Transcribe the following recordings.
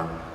Аминь.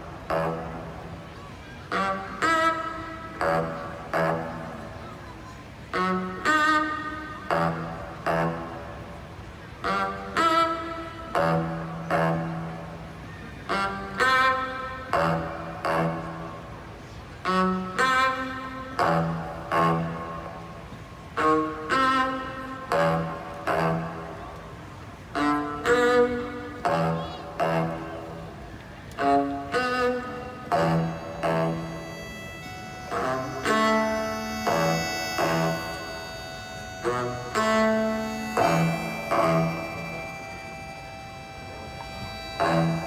Bye.